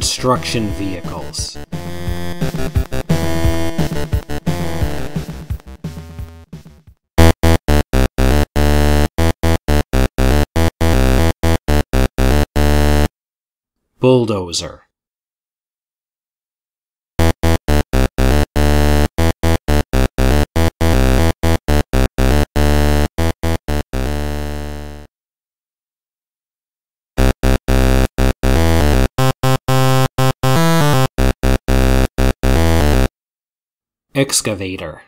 Construction vehicles. Bulldozer. Excavator.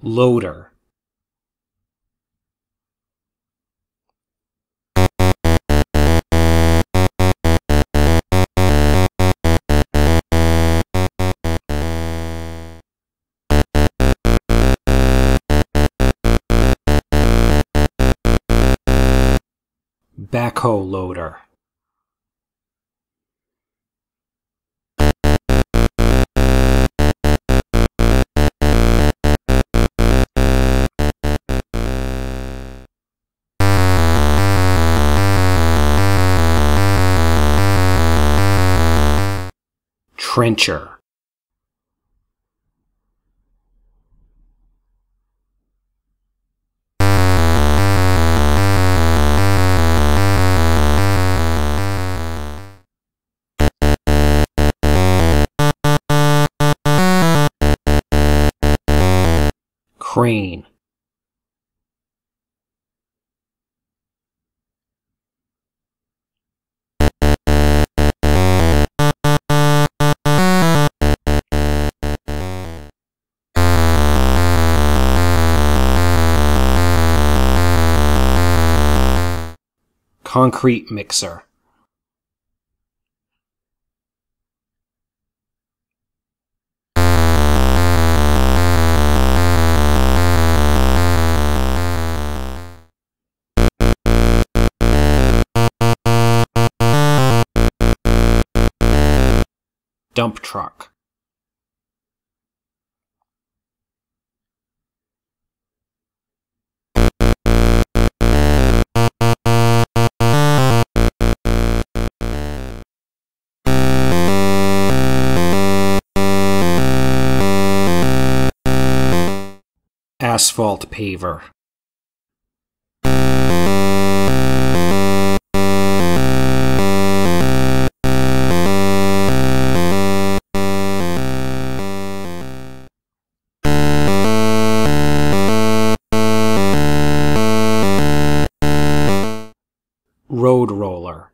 Loader. Backhoe loader. Trencher. Crane. Concrete mixer. Dump truck. Asphalt paver. Road roller.